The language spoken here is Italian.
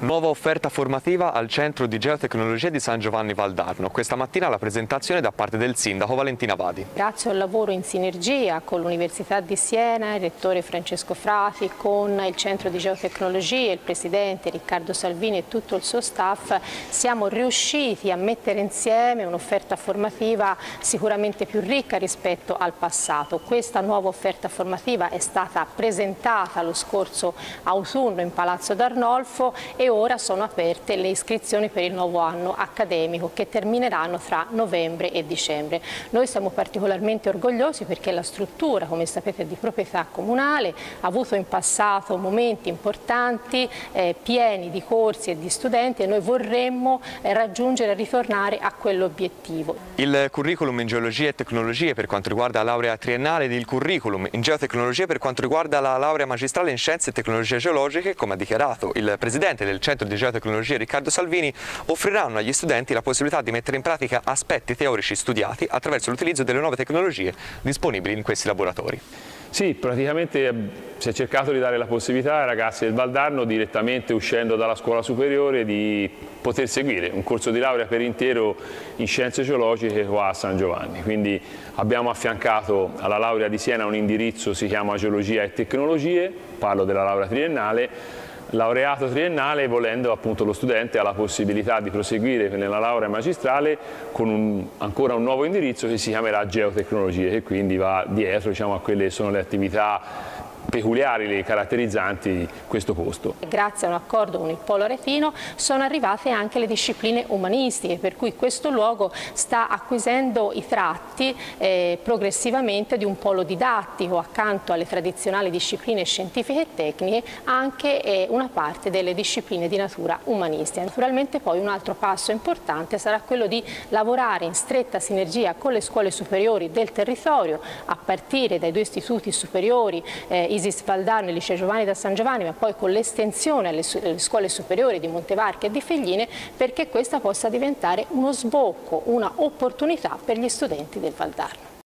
Nuova offerta formativa al Centro di Geotecnologia di San Giovanni Valdarno. Questa mattina la presentazione da parte del sindaco Valentina Vadi. Grazie al lavoro in sinergia con l'Università di Siena, il rettore Francesco Frati, con il Centro di Geotecnologia, il presidente Riccardo Salvini e tutto il suo staff, siamo riusciti a mettere insieme un'offerta formativa sicuramente più ricca rispetto al passato. Questa nuova offerta formativa è stata presentata lo scorso autunno in Palazzo d'Arnolfo e ora sono aperte le iscrizioni per il nuovo anno accademico che termineranno tra novembre e dicembre. Noi siamo particolarmente orgogliosi perché la struttura, come sapete, è di proprietà comunale, ha avuto in passato momenti importanti, eh, pieni di corsi e di studenti e noi vorremmo eh, raggiungere e ritornare a quell'obiettivo. Il curriculum in geologia e tecnologie per quanto riguarda la laurea triennale ed il curriculum in geotecnologie per quanto riguarda la laurea magistrale in scienze e tecnologie geologiche, come ha dichiarato il presidente del Centro di Geotecnologia Riccardo Salvini, offriranno agli studenti la possibilità di mettere in pratica aspetti teorici studiati attraverso l'utilizzo delle nuove tecnologie disponibili in questi laboratori. Sì, praticamente eh, si è cercato di dare la possibilità ai ragazzi del Valdarno direttamente uscendo dalla scuola superiore di poter seguire un corso di laurea per intero in scienze geologiche qua a San Giovanni. Quindi abbiamo affiancato alla laurea di Siena un indirizzo, si chiama Geologia e Tecnologie, parlo della laurea triennale, laureato triennale volendo appunto lo studente ha la possibilità di proseguire nella laurea magistrale con un, ancora un nuovo indirizzo che si chiamerà geotecnologie che quindi va dietro diciamo, a quelle che sono le attività peculiari, le caratterizzanti questo posto. Grazie a un accordo con il Polo Aretino sono arrivate anche le discipline umanistiche, per cui questo luogo sta acquisendo i tratti eh, progressivamente di un polo didattico, accanto alle tradizionali discipline scientifiche e tecniche, anche eh, una parte delle discipline di natura umanistica. Naturalmente poi un altro passo importante sarà quello di lavorare in stretta sinergia con le scuole superiori del territorio, a partire dai due istituti superiori eh, Isis Valdarno e Liceo Giovanni da San Giovanni, ma poi con l'estensione alle, alle scuole superiori di Montevarchi e di Fegline, perché questa possa diventare uno sbocco, una opportunità per gli studenti del Valdarno.